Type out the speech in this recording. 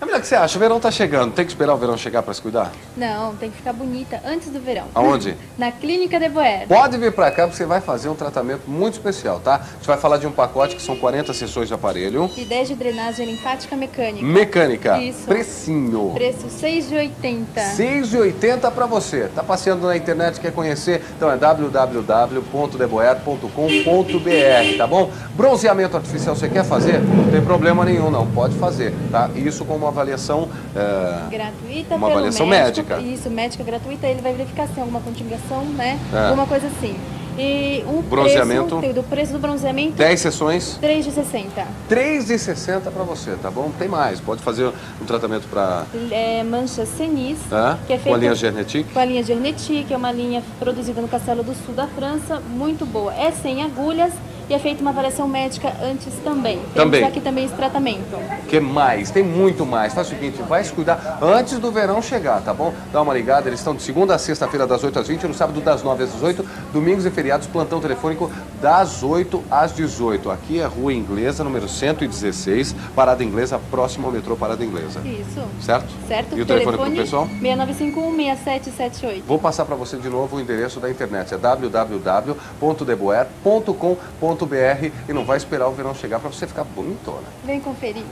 Camila, o que você acha? O verão tá chegando. Tem que esperar o verão chegar para se cuidar? Não, tem que ficar bonita antes do verão. Aonde? Na Clínica de Boer. Pode vir para cá porque você vai fazer um tratamento muito especial, tá? A gente vai falar de um pacote que são 40 sessões de aparelho. E 10 de drenagem linfática mecânica. Mecânica. Isso. Precinho. Preço 6,80. 6,80 para você. Tá passeando na internet, quer conhecer? Então é www.deboer.com.br, tá bom? Bronzeamento artificial você quer fazer? Não tem problema nenhum, não. Pode fazer, tá? Isso com uma avaliação... é, Gratuita Uma avaliação médico. médica. Isso, médica gratuita. Ele vai verificar se tem alguma contingação, né? É. Alguma coisa assim. E o Bronzeamento. preço do preço do bronzeamento, 10 sessões, 3,60. 3,60 para você, tá bom? Tem mais. Pode fazer um tratamento para... É, mancha que é Com a linha Gernetic. com a linha Gernetic, que é uma linha produzida no Castelo do Sul da França, muito boa. É sem agulhas e é feita uma avaliação médica antes também. Também. Temos aqui também esse tratamento. que mais? Tem muito mais. Faz o seguinte, vai se cuidar antes do verão chegar, tá bom? Dá uma ligada, eles estão de segunda a sexta-feira das 8 às 20, no sábado das 9 às 18, domingos e feriados, plantão telefônico das 8 às 18. Aqui é Rua Inglesa, número 116, Parada Inglesa, próximo ao metrô Parada Inglesa. Isso. Certo? Certo? E o telefone pro pessoal? 6951-6778. Vou passar para você de novo o endereço da internet, é www.deboer.com.br e não vai esperar o verão chegar para você ficar bonitona. Vem conferir.